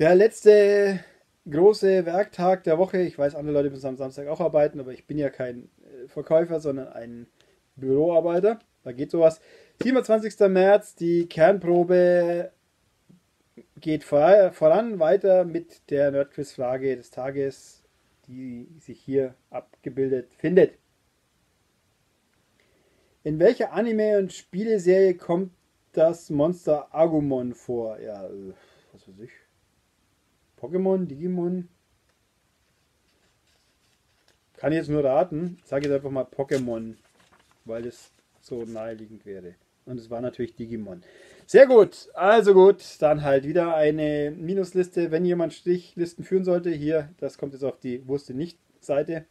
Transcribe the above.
Der letzte große Werktag der Woche. Ich weiß, andere Leute müssen am Samstag auch arbeiten, aber ich bin ja kein äh, Verkäufer, sondern ein Büroarbeiter. Da geht sowas. 27. März, die Kernprobe geht voran weiter mit der Nerdquiz-Frage des Tages, die sich hier abgebildet findet. In welcher Anime- und Spieleserie kommt das Monster Agumon vor? Ja, äh, was weiß ich. Pokémon, Digimon? Kann ich jetzt nur raten. Sage jetzt einfach mal Pokémon, weil das so naheliegend wäre. Und es war natürlich Digimon. Sehr gut. Also gut, dann halt wieder eine Minusliste. Wenn jemand Strichlisten führen sollte, hier, das kommt jetzt auf die Wusste nicht Seite.